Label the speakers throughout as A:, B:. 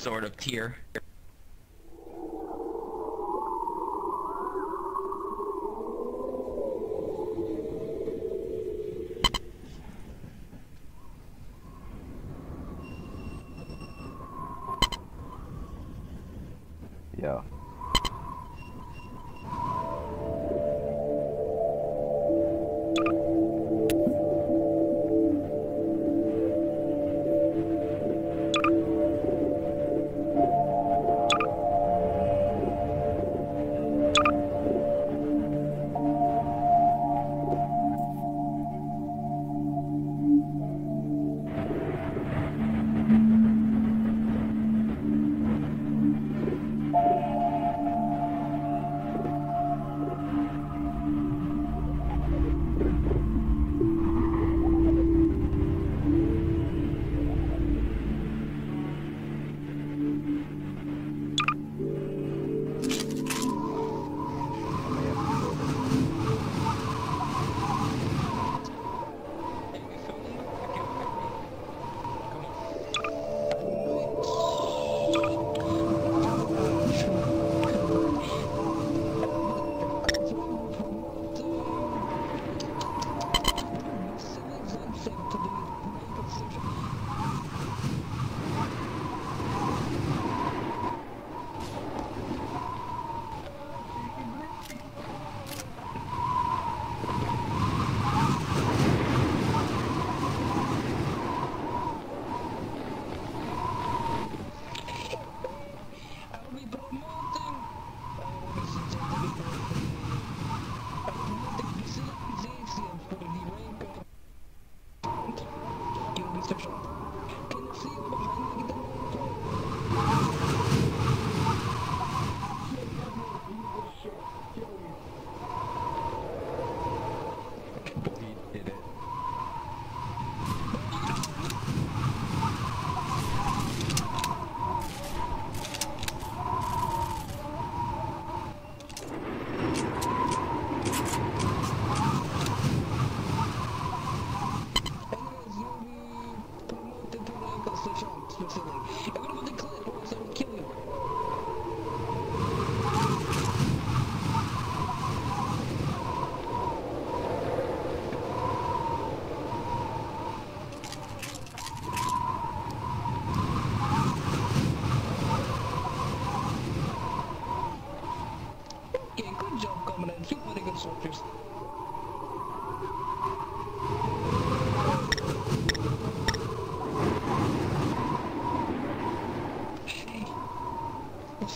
A: sort of tier.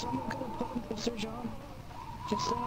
B: someone could have
C: put him John? Just
B: saying.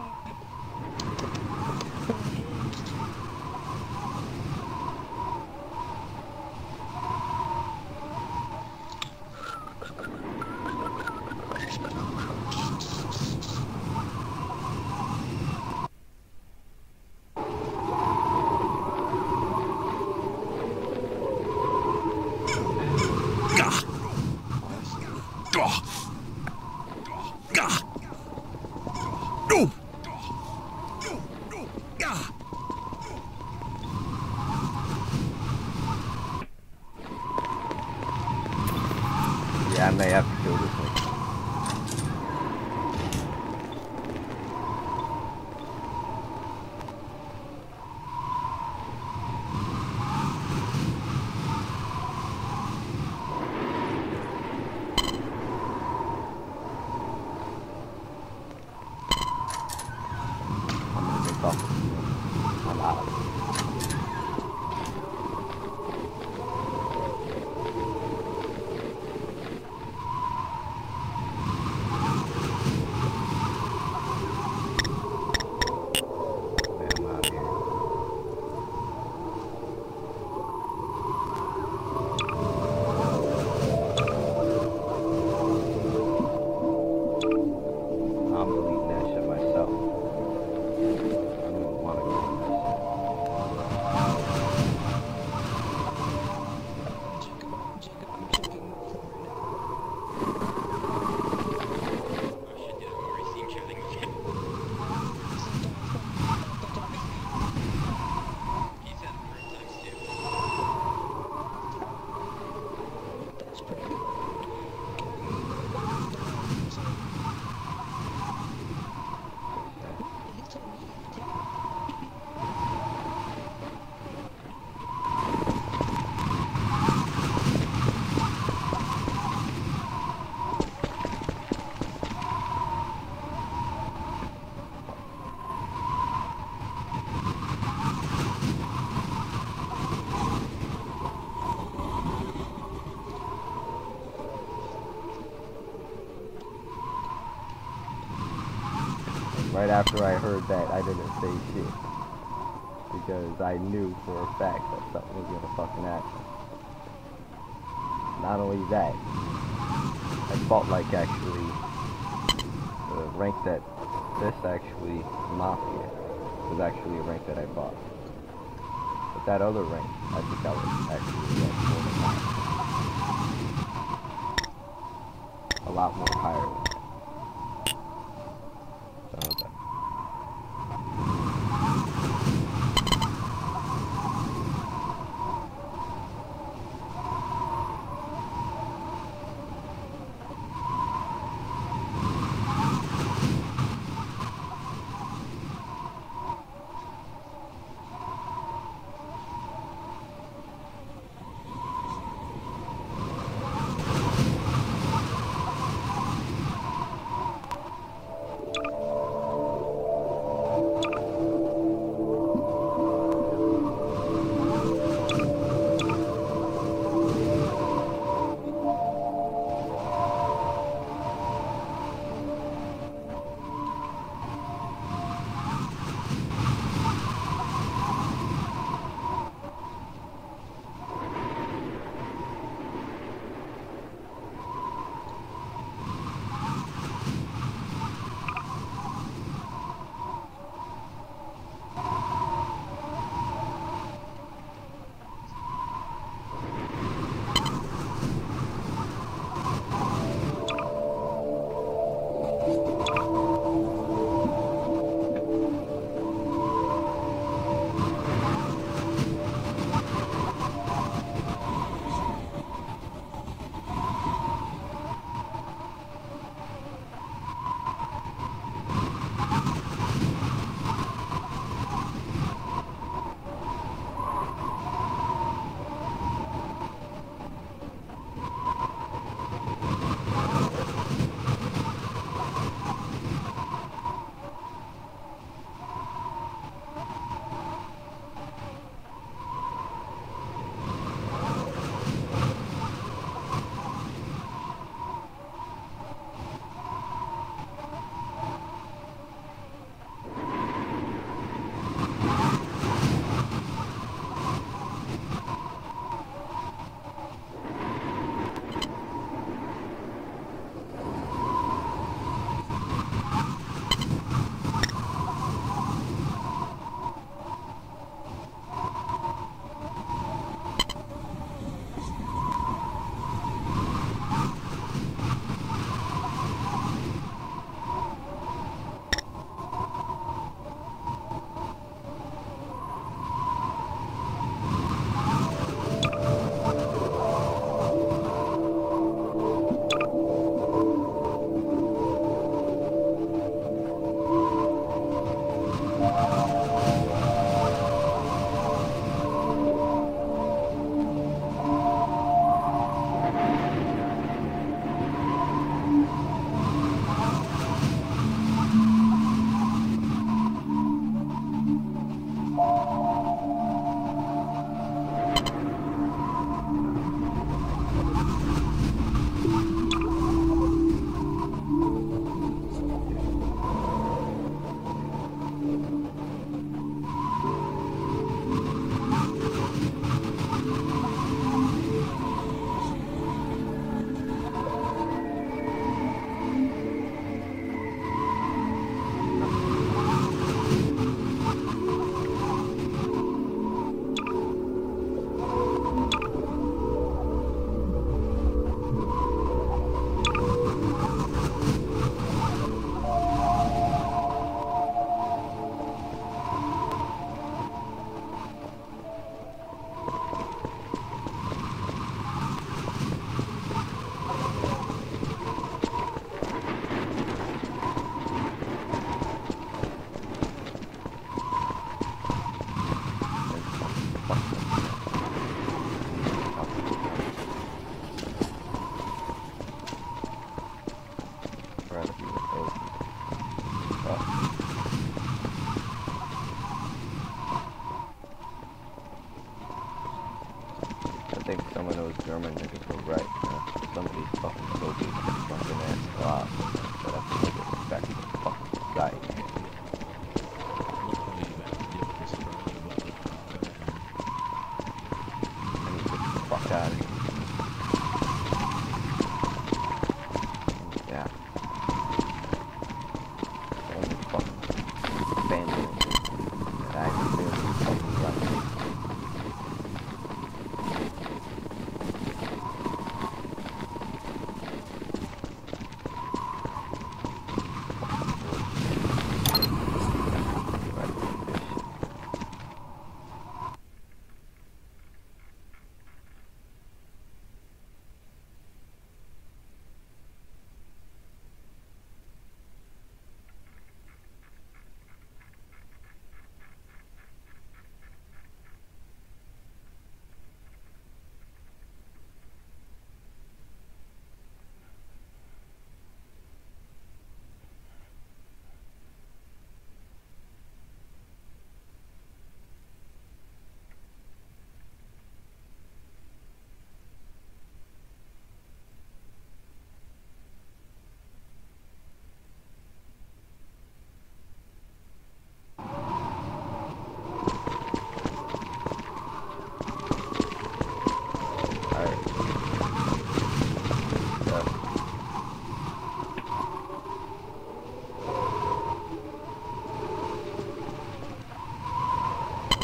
B: Right after I heard that, I didn't say shit. Because I knew for a fact that something was gonna fucking happen. Not only that, I felt like actually uh, the rank that this actually Mafia was actually a rank that I bought. But that other rank, I think I was actually that. A lot more higher you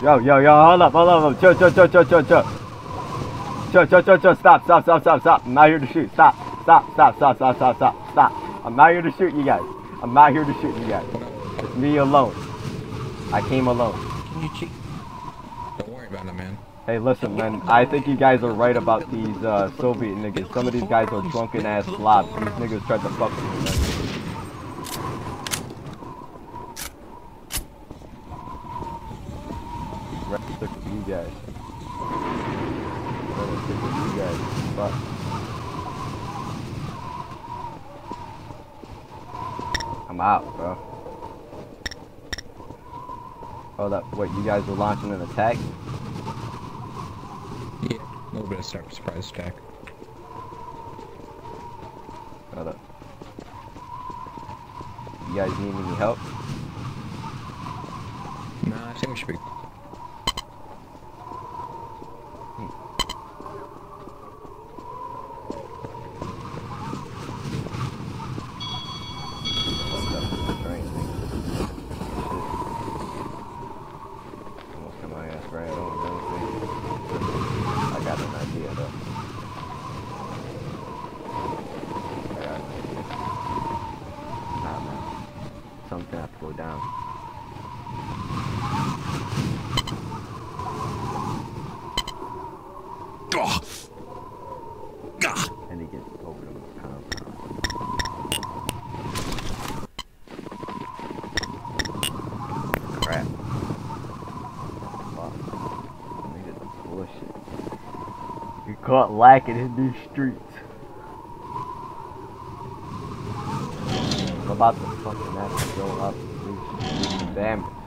B: Yo, yo, yo, hold up, hold up, hold up. Chill, chill, chill, chill, chill, chill. Chill, chill, chill, chill. Stop, stop, stop, stop, stop. I'm not here to shoot. Stop, stop, stop, stop, stop, stop, stop, stop. I'm not here to shoot you guys. I'm not here to shoot you guys. It's me alone. I came alone.
A: Can you cheat? Don't worry about it, man.
B: Hey, listen, man. I think you guys are right about these uh, Soviet niggas. Some of these guys are drunken ass slobs. These niggas tried to fuck with me, man. Right sick with you guys. Right sick with you guys. Fuck. I'm out, bro. Hold up. What, you guys were launching an attack?
A: Yeah, a little bit of sur- surprise attack.
B: Hold up. You guys need any help?
A: Nah, I think we should be.
B: Fucked up the train thing. Shit. Almost got my ass ran over, don't I got an idea though. I got an idea. Nah, man. Something has to go down. And he gets over the compound. Crap. Fuck. Niggas are bullshit. You caught lacking in these streets. I'm about to fucking have to go up and do some damage.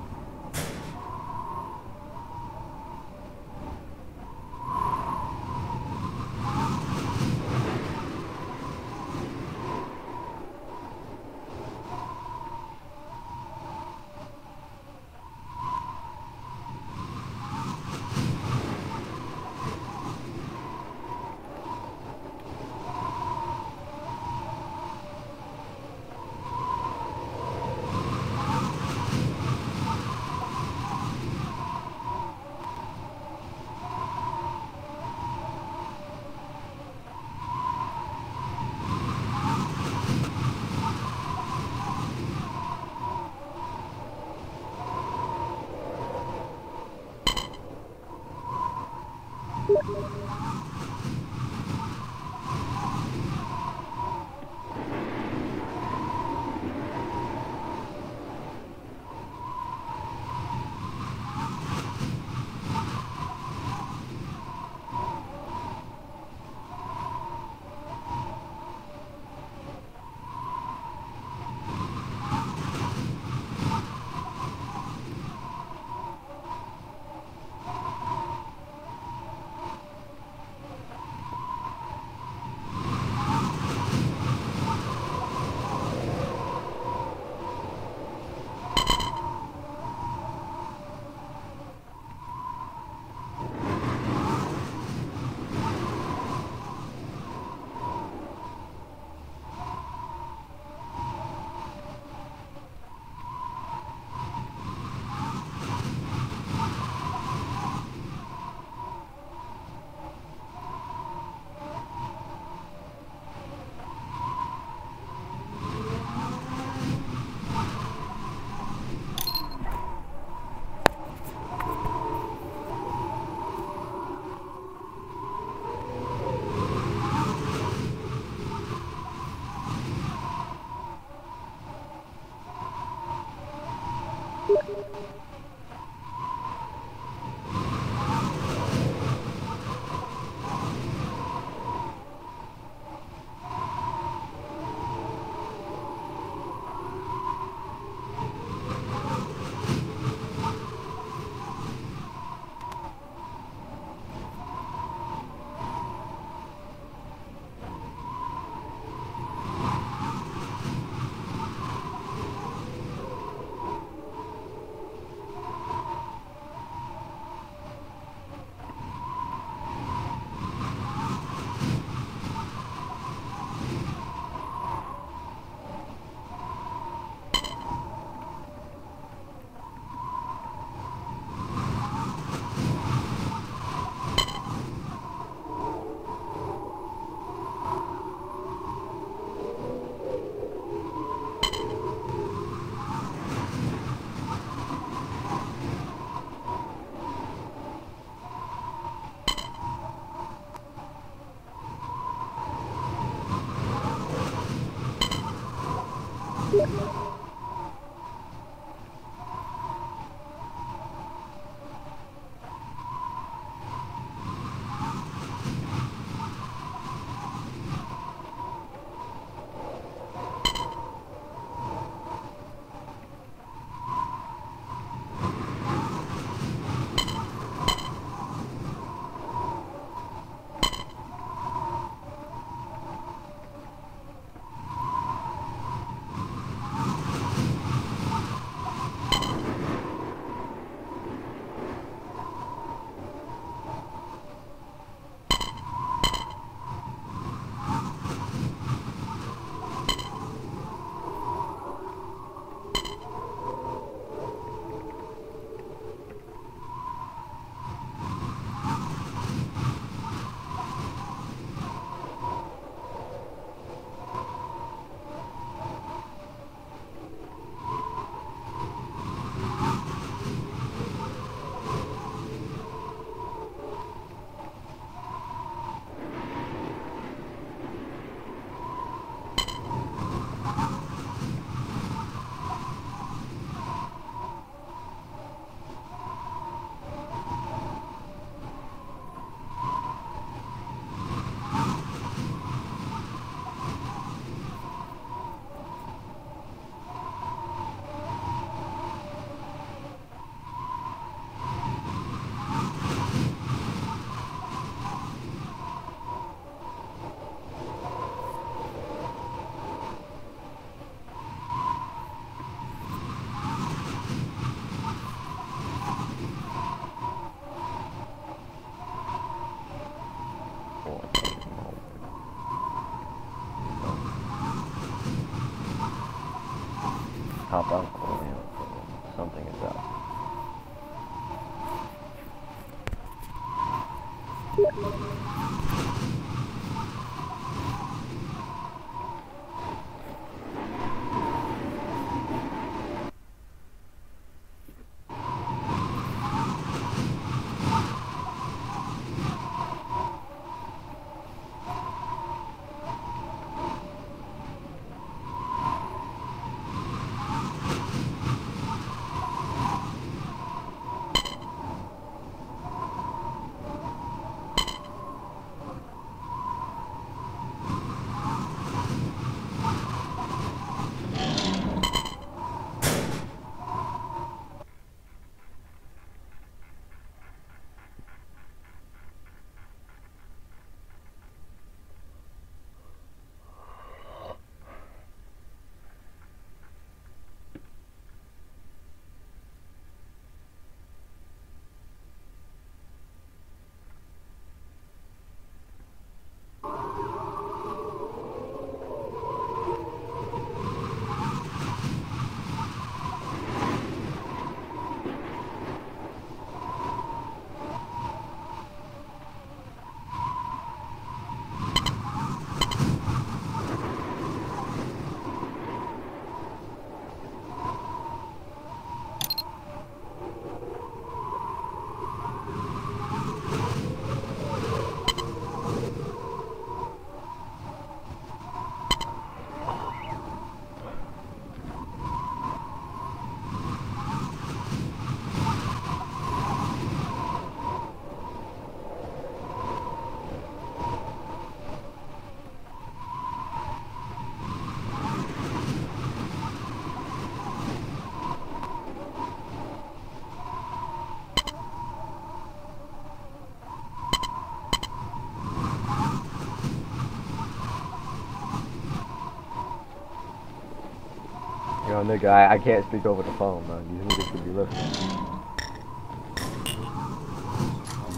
B: Nigga, I, I can't speak over the phone, man. These niggas could be listening.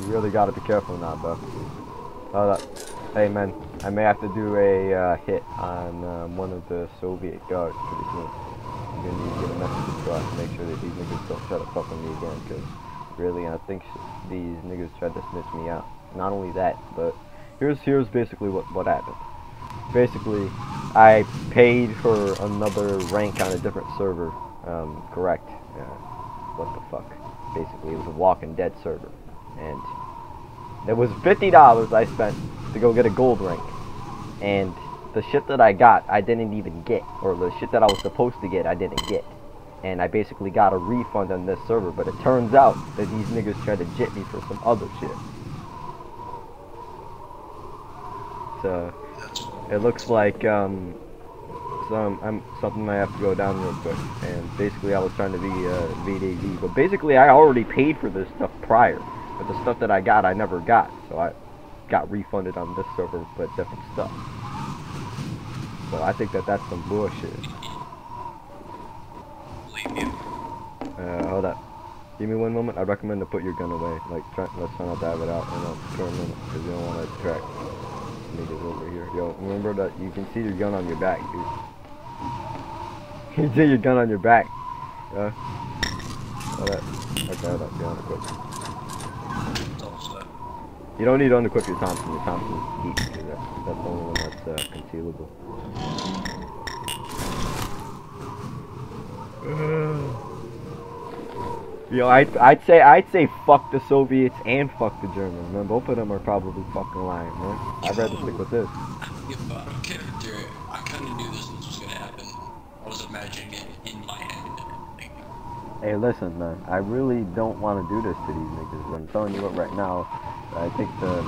B: You really gotta be careful now, bro. Hold up. Hey, man, I may have to do a uh, hit on um, one of the Soviet guards pretty soon. I'm gonna need to get a message to make sure that these niggas don't try to fuck with me again, because really, I think these niggas tried to snitch me out. Not only that, but here's here's basically what, what happened. Basically, I paid for another rank on a different server. Um, correct. Uh, what the fuck? Basically, it was a Walking Dead server, and it was fifty dollars I spent to go get a gold rank, and the shit that I got, I didn't even get, or the shit that I was supposed to get, I didn't get. And I basically got a refund on this server, but it turns out that these niggas tried to jit me for some other shit. So, it looks like um, some I'm, something I have to go down real quick. And basically, I was trying to be uh, VDV, but basically, I already paid for this stuff prior. But the stuff that I got, I never got, so I got refunded on this server, but different stuff. So I think that that's some bullshit. Uh, hold up. Give me one moment. I recommend to put your gun away. Like, try, let's try not to have it out in a tournament, because you don't want to attract niggas over here. Yo, remember that you can see your gun on your back, dude. You can see your gun on your back. Yeah. Up. Okay. You don't need to unequip your Thompson. Your Thompson's heat. because That, that's the only one that's uh, concealable. Yo, I'd, I'd say I'd say fuck the Soviets and fuck the Germans, man. Both of them are probably fucking lying, man. I'd rather stick with this.
D: Yeah, but I don't care, I kind of knew this was gonna happen. I was imagining it in my head. Like,
B: Hey, listen, man. I really don't want to do this to these niggas. I'm telling you what, right now, I think the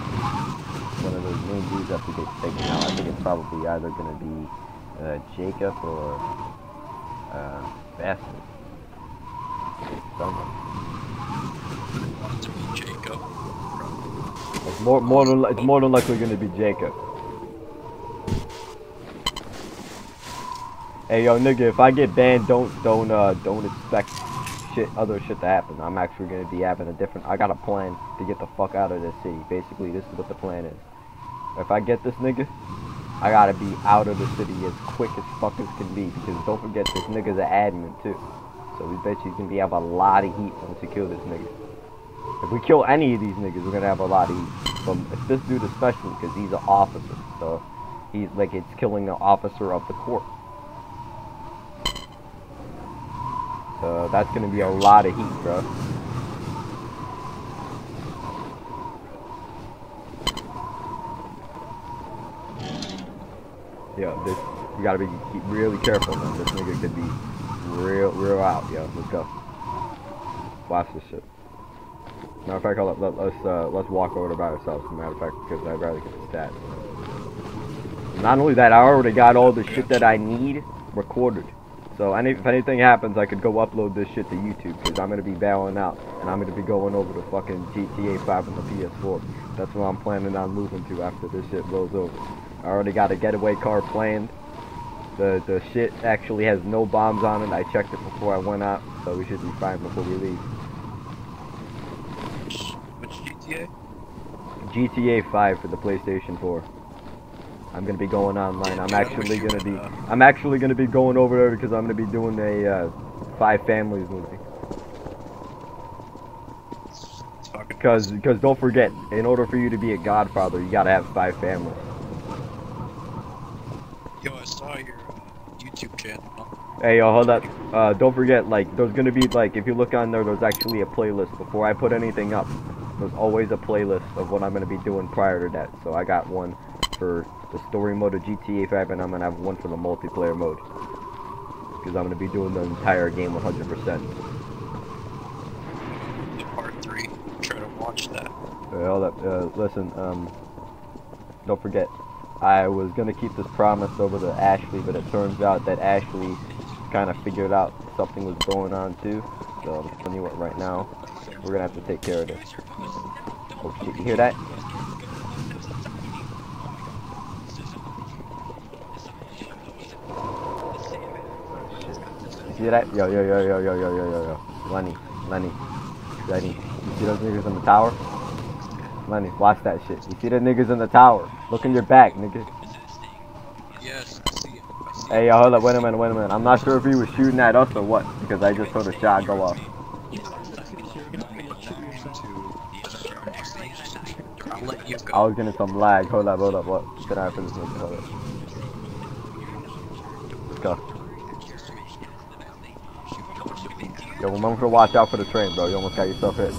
B: one of those main dudes have to get taken out. I think it's probably either gonna be uh, Jacob or uh, Bastard. Someone.
D: wanted to be Jacob.
B: It's more, more than it's more than likely gonna be Jacob. Hey yo, nigga, if I get banned, don't don't uh don't expect shit other shit to happen. I'm actually gonna be having a different. I got a plan to get the fuck out of this city. Basically, this is what the plan is. If I get this nigga, I gotta be out of the city as quick as fuck as can be. Because don't forget, this nigga's an admin too. So we bet you can be have a lot of heat once you kill this nigga. If we kill any of these niggas, we're gonna have a lot of heat. But if this dude especially, because he's an officer, so he's like it's killing the officer of the court. So that's gonna be a lot of heat, bro. Yo, this you gotta be really careful, man. This nigga could be real, real out. Yo, let's go. Watch this shit. Matter of fact, up, let, let's uh, let's walk over to by ourselves. Matter of fact, because I'd rather get the stats. Not only that, I already got all the shit that I need recorded. So any, if anything happens, I could go upload this shit to YouTube because I'm gonna be bailing out and I'm gonna be going over to fucking GTA 5 on the PS4. That's what I'm planning on moving to after this shit blows over. I already got a getaway car planned. The the shit actually has no bombs on it. I checked it before I went out, so we should be fine before we leave.
D: Which GTA?
B: GTA 5 for the PlayStation 4. I'm gonna be going online. I'm actually gonna be.
D: uh,
B: I'm actually gonna be going over there because I'm gonna be doing a uh, Five Families movie. Because because don't forget, in order for you to be a Godfather, you gotta have five families.
D: Yo, I saw your uh, YouTube channel.
B: Hey, yo, hold up. Uh, don't forget, like, there's gonna be, like, if you look on there, there's actually a playlist. Before I put anything up, there's always a playlist of what I'm gonna be doing prior to that. So I got one for the story mode of GTA 5, and I'm gonna have one for the multiplayer mode. Because I'm gonna be doing the entire game 100%.
D: The part three. Try to watch that.
B: Uh, hold up, uh, listen, um, don't forget, I was gonna keep this promise over to Ashley, but it turns out that Ashley kind of figured out something was going on too. So I'm telling you what, right now, we're gonna have to take care of this. Oh you hear that? You see that? Yo, yo, yo, yo, yo, yo, yo, yo, yo. Lenny, Lenny, Lenny. You see those niggas in the tower? Lenny, watch that shit. You see the niggas in the tower? Look in your back, nigga.
D: Yes, I see it. I see
B: Hey, yo, hold up. Wait a minute, wait a minute. I'm not sure if he was shooting at us or what, because I just heard a shot go off.
D: I'll let you go.
B: I was getting some lag. Hold up, hold up. What? Can I for this nigga? Hold up. Let's go. Yo, remember to watch out for the train, bro. You almost got yourself hit.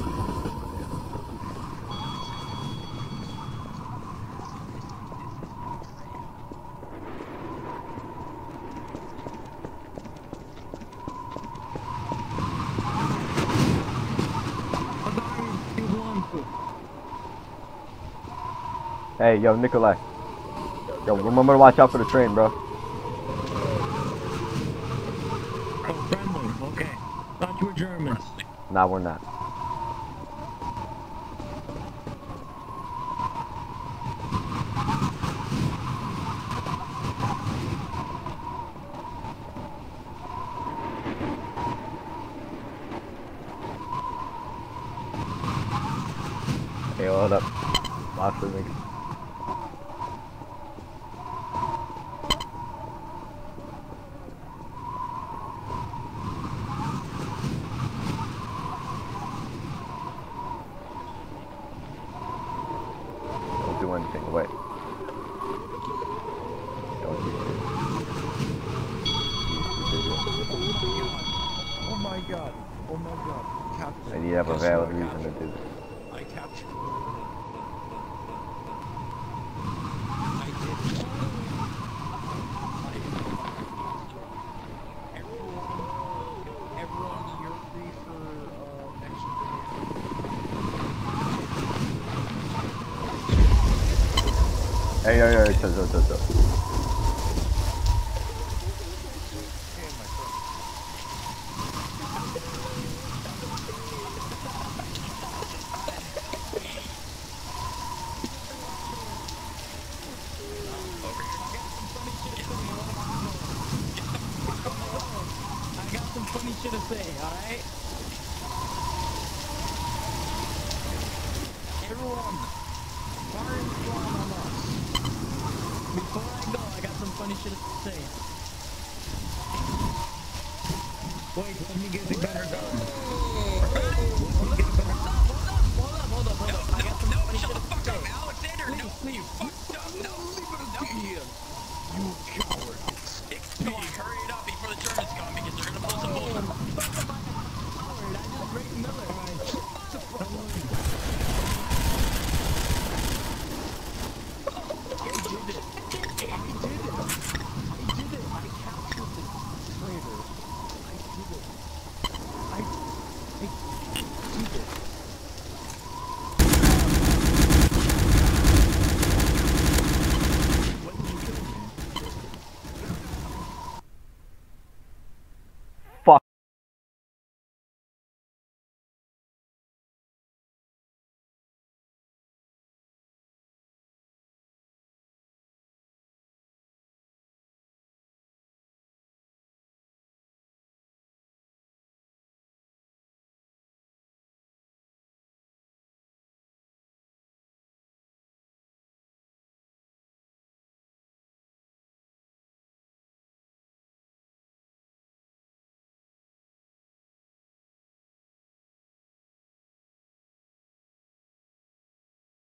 E: Yo, Nikolai. Yo, remember to watch out for the train, bro.
A: Oh, Kremlin, okay. Not you're German.
E: Nah, we're not. Hey, hold up. Watch for me.
A: 哎
B: 呀呀走
A: 走
B: 走
A: 走